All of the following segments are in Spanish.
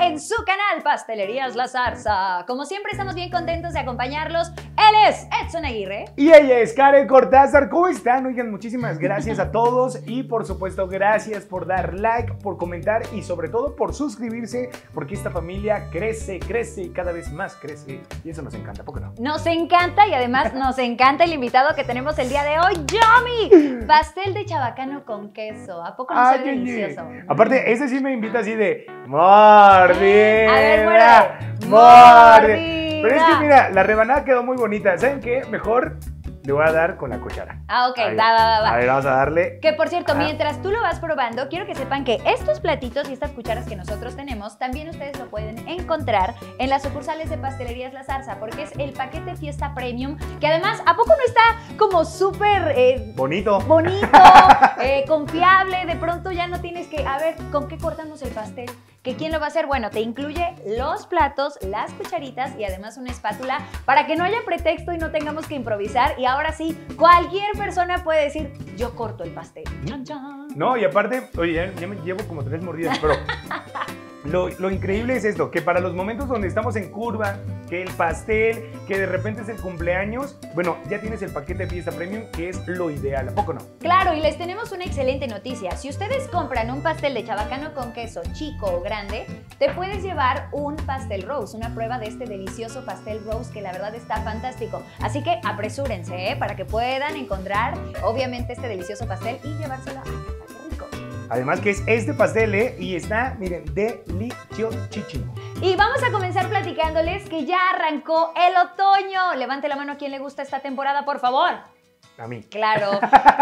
en su canal Pastelerías La Zarza. Como siempre estamos bien contentos de acompañarlos. Él es Edson Aguirre. Y ella es Karen Cortázar. ¿Cómo están? Oigan, muchísimas gracias a todos y por supuesto gracias por dar like, por comentar y sobre todo por suscribirse porque esta familia crece, crece y cada vez más crece y eso nos encanta, ¿por qué no? Nos encanta y además nos encanta el invitado que tenemos el día de hoy, Yomi. Pastel de chabacano con queso. ¿A poco no Ay, sabe delicioso? Aparte, ese sí me invita así de mordida. A ver, muerde. morde. Pero es que Mordida. mira, la rebanada quedó muy bonita. ¿Saben qué? Mejor le voy a dar con la cuchara. Ah, ok, va, va, va, va. A ver, vamos a darle. Que por cierto, Ajá. mientras tú lo vas probando, quiero que sepan que estos platitos y estas cucharas que nosotros tenemos, también ustedes lo pueden encontrar en las sucursales de Pastelerías La Zarza, porque es el paquete Fiesta Premium, que además, ¿a poco no está como súper eh, Bonito. bonito, eh, confiable? De pronto ya no tienes que, a ver, ¿con qué cortamos el pastel? ¿Que quién lo va a hacer? Bueno, te incluye los platos, las cucharitas y además una espátula para que no haya pretexto y no tengamos que improvisar. Y ahora sí, cualquier persona puede decir, yo corto el pastel. No, y aparte, oye, ya, ya me llevo como tres mordidas, pero lo, lo increíble es esto, que para los momentos donde estamos en curva, que el pastel, que de repente es el cumpleaños, bueno, ya tienes el paquete de fiesta premium, que es lo ideal, ¿a poco no? Claro, y les tenemos una excelente noticia. Si ustedes compran un pastel de chabacano con queso chico o grande, te puedes llevar un pastel rose, una prueba de este delicioso pastel rose que la verdad está fantástico. Así que apresúrense, ¿eh? Para que puedan encontrar, obviamente, este delicioso pastel y llevárselo a casa. Además que es este pastel, ¿eh? Y está, miren, deliciosísimo. Y vamos a comenzar platicándoles que ya arrancó el otoño. Levante la mano a quien le gusta esta temporada, por favor. A mí. Claro.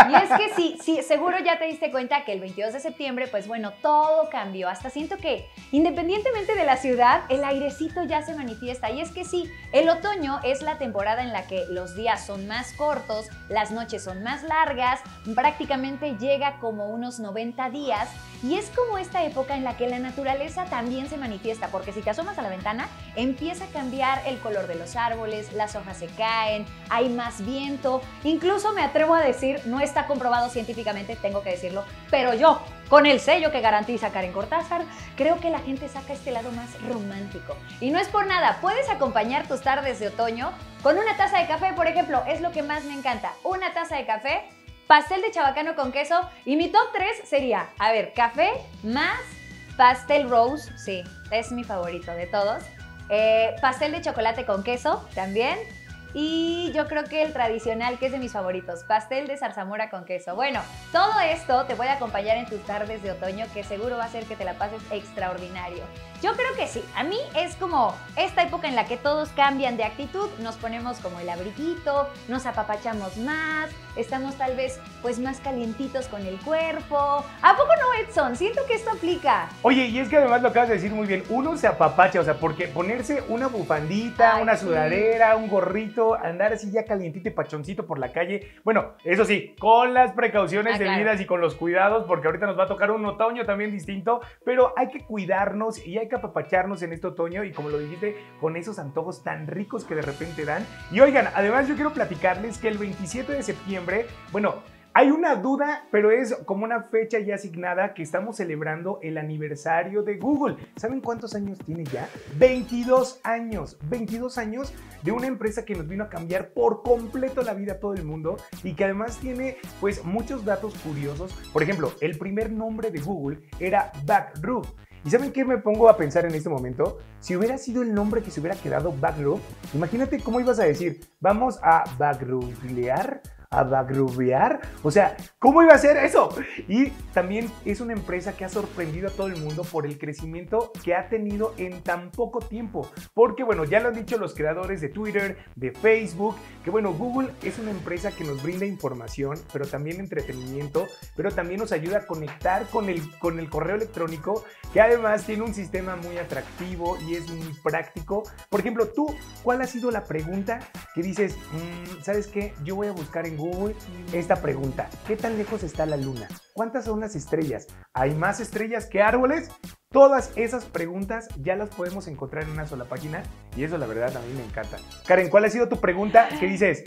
Y es que sí, sí, seguro ya te diste cuenta que el 22 de septiembre, pues bueno, todo cambió. Hasta siento que, independientemente de la ciudad, el airecito ya se manifiesta. Y es que sí, el otoño es la temporada en la que los días son más cortos, las noches son más largas, prácticamente llega como unos 90 días. Y es como esta época en la que la naturaleza también se manifiesta, porque si te asomas a la ventana, empieza a cambiar el color de los árboles, las hojas se caen, hay más viento, incluso me atrevo a decir, no está comprobado científicamente, tengo que decirlo, pero yo, con el sello que garantiza Karen Cortázar, creo que la gente saca este lado más romántico. Y no es por nada, puedes acompañar tus tardes de otoño con una taza de café, por ejemplo, es lo que más me encanta, una taza de café, pastel de chabacano con queso y mi top 3 sería, a ver, café más pastel rose, sí, es mi favorito de todos. Eh, pastel de chocolate con queso también. Y yo creo que el tradicional, que es de mis favoritos, pastel de zarzamora con queso. Bueno, todo esto te voy a acompañar en tus tardes de otoño, que seguro va a hacer que te la pases extraordinario. Yo creo que sí, a mí es como esta época en la que todos cambian de actitud, nos ponemos como el abriguito, nos apapachamos más, estamos tal vez pues más calientitos con el cuerpo. ¿A poco no, Edson? Siento que esto aplica. Oye, y es que además lo acabas de decir muy bien, uno se apapacha, o sea, porque ponerse una bufandita, Ay, una sí. sudadera, un gorrito, andar así ya calientito y pachoncito por la calle, bueno, eso sí, con las precauciones Ah, claro. debidas y con los cuidados, porque ahorita nos va a tocar un otoño también distinto, pero hay que cuidarnos y hay que apapacharnos en este otoño y como lo dijiste, con esos antojos tan ricos que de repente dan. Y oigan, además yo quiero platicarles que el 27 de septiembre, bueno, hay una duda, pero es como una fecha ya asignada que estamos celebrando el aniversario de Google. ¿Saben cuántos años tiene ya? 22 años. 22 años de una empresa que nos vino a cambiar por completo la vida a todo el mundo y que además tiene pues muchos datos curiosos. Por ejemplo, el primer nombre de Google era Backroof. ¿Y saben qué me pongo a pensar en este momento? Si hubiera sido el nombre que se hubiera quedado Backroof, imagínate cómo ibas a decir, vamos a backrooflear, a backroofear. O sea, ¿cómo iba a ser eso? Y también es una empresa que ha sorprendido a todo el mundo por el crecimiento que ha tenido en tan poco tiempo. Porque bueno, ya lo han dicho los creadores de Twitter, de Facebook, que bueno, Google es una empresa que nos brinda información, pero también entretenimiento, pero también nos ayuda a conectar con el, con el correo electrónico, que además tiene un sistema muy atractivo y es muy práctico. Por ejemplo, tú, ¿cuál ha sido la pregunta que dices, "Mm, ¿sabes qué? Yo voy a buscar en Google esta pregunta. ¿Qué tan lejos está la luna? ¿Cuántas son las estrellas? ¿Hay más estrellas que árboles? Todas esas preguntas ya las podemos encontrar en una sola página y eso la verdad a mí me encanta. Karen, ¿cuál ha sido tu pregunta que dices,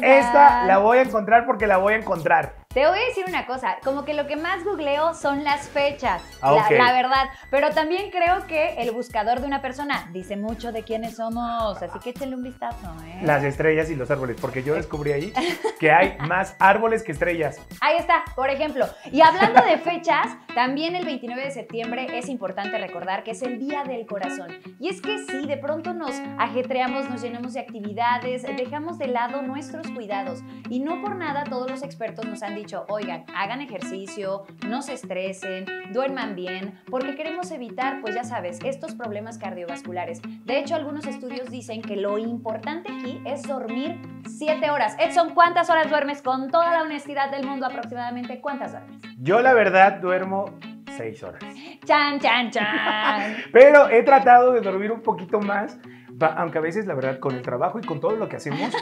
esta la voy a encontrar porque la voy a encontrar? Te voy a decir una cosa, como que lo que más googleo son las fechas, Ah, la, la verdad, pero también creo que el buscador de una persona dice mucho de quiénes somos, así que échenle un vistazo, ¿eh? Las estrellas y los árboles, porque yo descubrí ahí que hay más árboles que estrellas. Ahí está, por ejemplo. Y hablando de fechas, también el 29 de septiembre es importante recordar que es el Día del Corazón. Y es que sí, de pronto nos ajetreamos, nos llenamos de actividades, dejamos de lado nuestros cuidados. Y no por nada todos los expertos nos han dicho, oigan, hagan ejercicio, no se estresen, duerman bien, porque queremos evitar, pues ya sabes, estos problemas cardiovasculares. De hecho, algunos estudios dicen que lo importante aquí es dormir 7 horas. Edson, ¿cuántas horas duermes? Con toda la honestidad del mundo, aproximadamente, ¿cuántas duermes? Yo la verdad duermo seis horas. Chan, chan, chan. Pero he tratado de dormir un poquito más, aunque a veces la verdad con el trabajo y con todo lo que hacemos,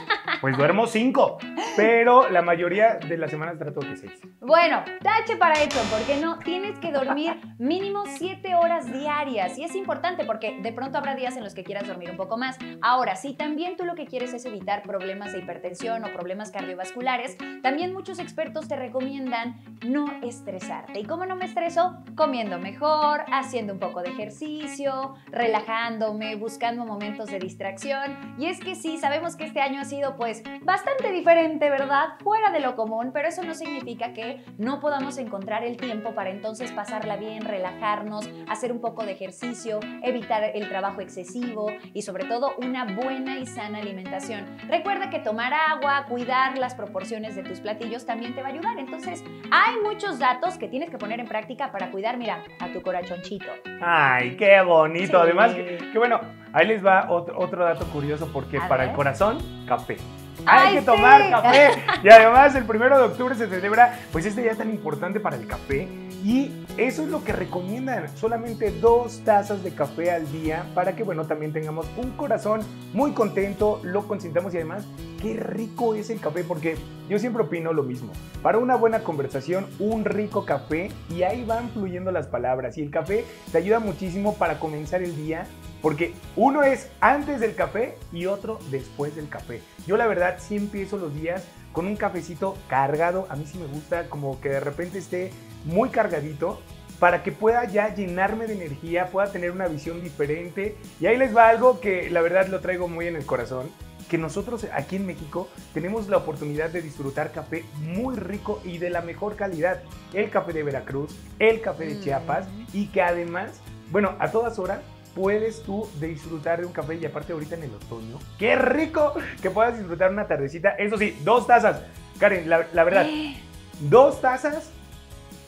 pues duermo cinco. Pero la mayoría de las semanas trato de seis. Bueno, tache para Edson, porque no, tienes que dormir mínimo 7 horas diarias. Y es importante porque de pronto habrá días en los que quieras dormir un poco más. Ahora, si también tú lo que quieres es evitar problemas de hipertensión o problemas cardiovasculares, también muchos expertos te recomiendan no estresarte. ¿Y cómo no me estreso? Comiendo mejor, haciendo un poco de ejercicio, relajándome, buscando momentos de distracción. Y es que sí, sabemos que este año ha sido pues bastante diferente, ¿verdad? Fuera de lo común, pero eso no significa que no podamos encontrar el tiempo para entonces pasarla bien, relajarnos, hacer un poco de ejercicio, evitar el trabajo excesivo y sobre todo una buena y sana alimentación. Recuerda que tomar agua, cuidar las proporciones de tus platillos también te va a ayudar. Entonces, hay muchos datos que tienes que poner en práctica para cuidar, mira, a tu corazonchito. Ay, qué bonito. Sí. Además, que, que bueno, ahí les va otro, otro dato curioso porque A para ver. el corazón, café. ¡Ay, Hay que sí! tomar café. Y además el primero de octubre se celebra pues este día tan importante para el café. Y eso es lo que recomiendan, solamente dos tazas de café al día para que bueno también tengamos un corazón muy contento, lo consintamos y además qué rico es el café porque yo siempre opino lo mismo. Para una buena conversación, un rico café y ahí van fluyendo las palabras y el café te ayuda muchísimo para comenzar el día porque uno es antes del café y otro después del café. Yo la verdad sí empiezo los días con un cafecito cargado. A mí sí me gusta como que de repente esté muy cargadito para que pueda ya llenarme de energía, pueda tener una visión diferente. Y ahí les va algo que la verdad lo traigo muy en el corazón, que nosotros aquí en México tenemos la oportunidad de disfrutar café muy rico y de la mejor calidad. El café de Veracruz, el café de Mm. Chiapas y que además, bueno, a todas horas puedes tú disfrutar de un café y aparte ahorita en el otoño. ¡Qué rico! Que puedas disfrutar una tardecita. Eso sí, dos tazas. Karen, la, la verdad, dos tazas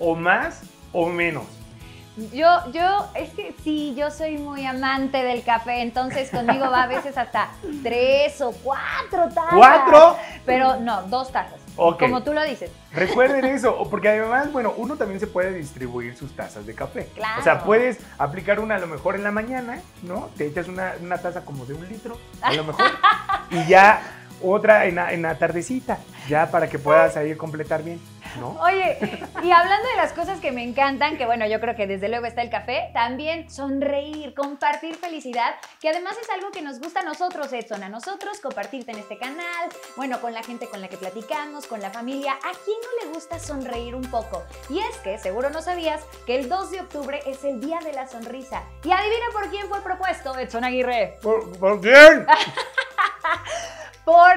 o más o menos. Yo, yo, es que sí, yo soy muy amante del café, entonces conmigo va a veces hasta tres o cuatro tazas. ¿Cuatro? Pero no, dos tazas. Como tú lo dices. Recuerden eso, porque además, bueno, uno también se puede distribuir sus tazas de café. Claro. O sea, puedes aplicar una a lo mejor en la mañana, ¿no? Te echas una, una taza como de un litro, a lo mejor, y ya otra en la, en la tardecita, ya para que puedas ahí completar bien, ¿no? Oye, y hablando de las cosas que me encantan, que bueno, yo creo que desde luego está el café, también sonreír, compartir felicidad, que además es algo que nos gusta a nosotros, Edson, a nosotros, compartirte en este canal, bueno, con la gente con la que platicamos, con la familia, ¿a quién no le gusta sonreír un poco? Y es que seguro no sabías que el 2 de octubre es el Día de la Sonrisa. Y adivina por quién fue propuesto, Edson Aguirre. ¿Por, por quién? por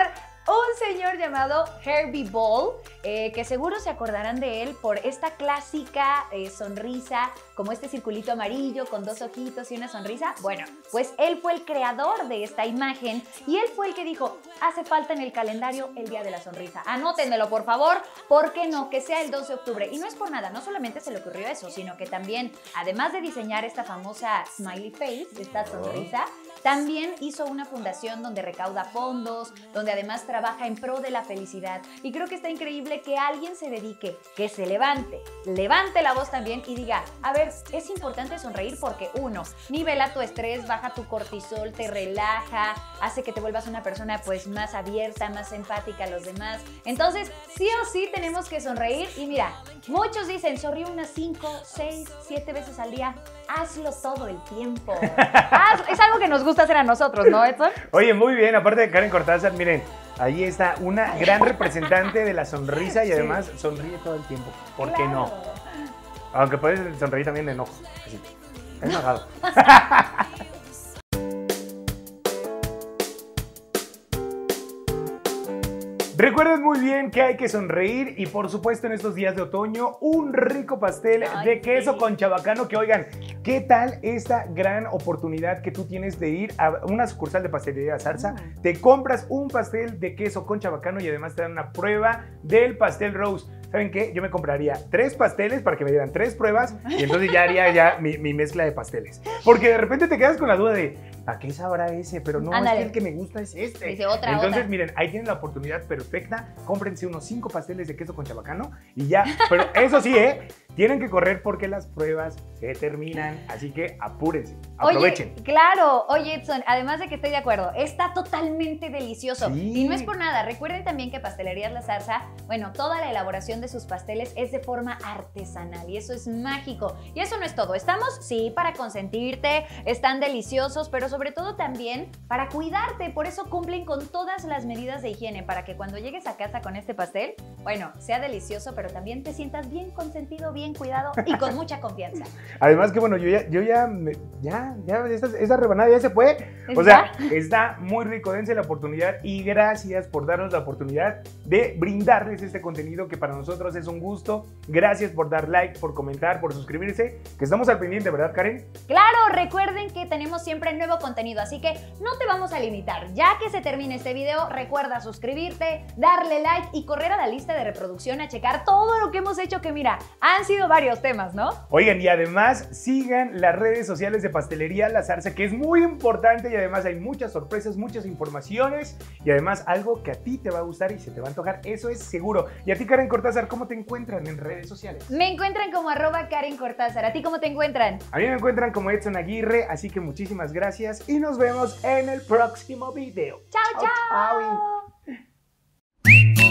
un señor llamado Herbie Ball, eh, que seguro se acordarán de él por esta clásica eh, sonrisa, como este circulito amarillo con dos ojitos y una sonrisa. Bueno, pues él fue el creador de esta imagen y él fue el que dijo, hace falta en el calendario el Día de la Sonrisa. Anótenmelo, por favor, ¿por qué no? Que sea el 2 de octubre. Y no es por nada, no solamente se le ocurrió eso, sino que también, además de diseñar esta famosa smiley face, esta sonrisa, también hizo una fundación donde recauda fondos, donde además trabaja en pro de la felicidad. Y creo que está increíble que alguien se dedique, que se levante, levante la voz también y diga, a ver, es importante sonreír porque uno, nivela tu estrés, baja tu cortisol, te relaja, hace que te vuelvas una persona pues más abierta, más empática a los demás. Entonces, sí o sí tenemos que sonreír y mira, muchos dicen, sonríe unas 5, 6, 7 veces al día. Hazlo todo el tiempo. Haz- es algo nos gusta hacer a nosotros, ¿no, Edson? Oye, muy bien, aparte de Karen Cortázar, miren, Ahí está, una gran representante de la sonrisa y además sonríe todo el tiempo. ¿Por qué no? Aunque puedes sonreír también de enojo. Así. Es enojado. Recuerden muy bien que hay que sonreír y por supuesto en estos días de otoño un rico pastel Ay, de queso sí. con chabacano que oigan, ¿qué tal esta gran oportunidad que tú tienes de ir a una sucursal de pastelería Zarza? Mm. Te compras un pastel de queso con chabacano y además te dan una prueba del pastel Rose. ¿Saben qué? Yo me compraría tres pasteles para que me dieran tres pruebas y entonces ya haría ya mi, mi mezcla de pasteles. Porque de repente te quedas con la duda de, ¿a qué sabrá ese? Pero no, es que el que me gusta es este. Dice otra, Entonces, otra. miren, ahí tienen la oportunidad perfecta. Cómprense unos cinco pasteles de queso con chabacano y ya. Pero eso sí, ¿eh? Tienen que correr porque las pruebas se terminan. Así que apúrense, aprovechen. Oye, claro, oye Edson, además de que estoy de acuerdo, está totalmente delicioso. Sí. Y no es por nada, recuerden también que Pastelerías La Zarza, bueno, toda la elaboración de sus pasteles es de forma artesanal y eso es mágico. Y eso no es todo, estamos, sí, para consentirte, están deliciosos, pero sobre todo también para cuidarte, por eso cumplen con todas las medidas de higiene, para que cuando llegues a casa con este pastel, bueno, sea delicioso, pero también te sientas bien consentido, bien cuidado y con mucha confianza. Además que bueno, yo ya, yo ya, ya, ya, esta, esta rebanada ya se fue. O sea, está muy rico, dense la oportunidad y gracias por darnos la oportunidad de brindarles este contenido que para nosotros es un gusto. Gracias por dar like, por comentar, por suscribirse, que estamos al pendiente, ¿verdad, Karen? Claro, recuerden que tenemos siempre nuevo contenido, así que no te vamos a limitar. Ya que se termine este video, recuerda suscribirte, darle like y correr a la lista de reproducción a checar todo lo que hemos hecho, que mira, han sido varios temas, ¿no? Oigan, y además sigan las redes sociales de Pastelería La Zarza, que es muy importante y además hay muchas sorpresas, muchas informaciones y además algo que a ti te va a gustar y se te va a antojar, eso es seguro. Y a ti, Karen Cortázar, ¿cómo te encuentran en redes sociales? Me encuentran como arroba Karen Cortázar. ¿A ti cómo te encuentran? A mí me encuentran como Edson Aguirre, así que muchísimas gracias y nos vemos en el próximo video. ¡Chao, Chao, chao! Llévate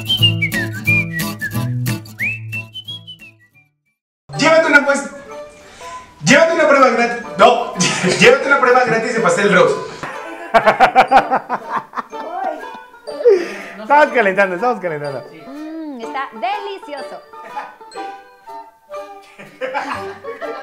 Estamos calentando, estamos calentando. Mmm, está delicioso.